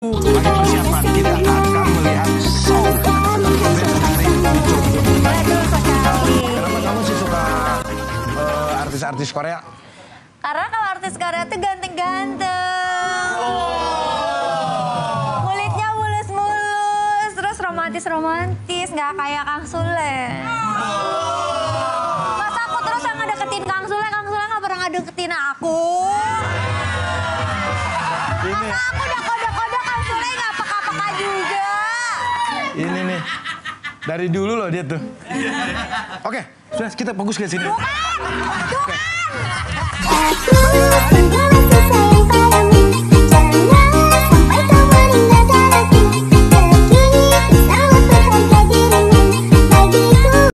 persiapan kita akan melihat. Kenapa kamu sih suka eh, artis-artis Korea? Karena kalau artis Korea tuh ganteng-ganteng. Kulitnya mulus-mulus, terus romantis-romantis, nggak kayak Kang Sule. Masa aku terus yang ngedeketin Kang Sule, Kang Sule nggak pernah ngedeketin aku. Ini, Masa aku udah kode-kode Kang Sule nggak peka-peka juga. Ini nih. Dari dulu loh dia tuh. Oke, sudah kita fokus ke sini. Bukan, bisa